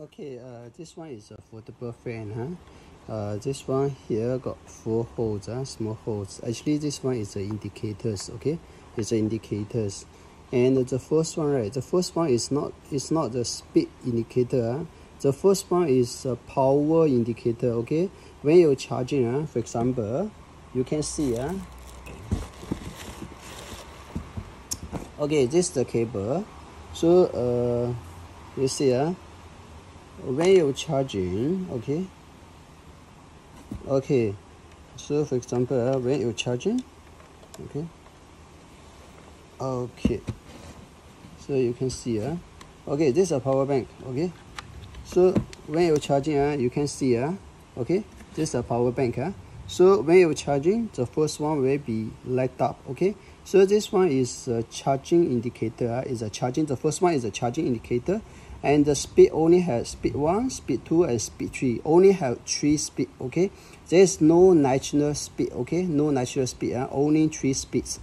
Okay, uh, this one is a foldable fan, huh? Uh, this one here got four holes, huh? small holes. Actually, this one is the indicators, okay? It's the indicators. And the first one, right? The first one is not it's not the speed indicator, huh? The first one is a power indicator, okay? When you're charging, huh? for example, you can see, huh? Okay, this is the cable. So, uh, you see, huh? When you're charging okay? Okay so for example uh, when you're charging okay? Okay so you can see uh, okay this is a power bank okay? So when you're charging uh, you can see uh, okay? This is a power bank uh, so when you're charging the first one will be light up okay? So this one is a charging indicator uh, is a charging the first one is a charging indicator and the speed only has speed 1 speed 2 and speed 3 only have 3 speed okay? There's no natural speed okay? No natural speed uh, only 3 speeds